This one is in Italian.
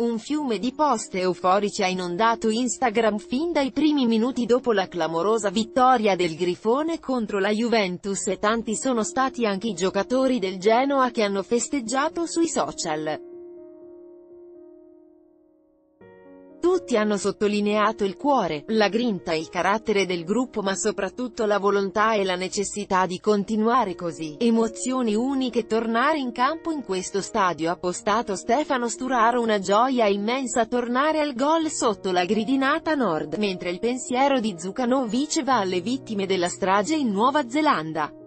Un fiume di post euforici ha inondato Instagram fin dai primi minuti dopo la clamorosa vittoria del Grifone contro la Juventus e tanti sono stati anche i giocatori del Genoa che hanno festeggiato sui social. Tutti hanno sottolineato il cuore, la grinta e il carattere del gruppo ma soprattutto la volontà e la necessità di continuare così. Emozioni uniche tornare in campo in questo stadio ha postato Stefano Sturaro una gioia immensa tornare al gol sotto la gridinata nord, mentre il pensiero di Zucanovic va alle vittime della strage in Nuova Zelanda.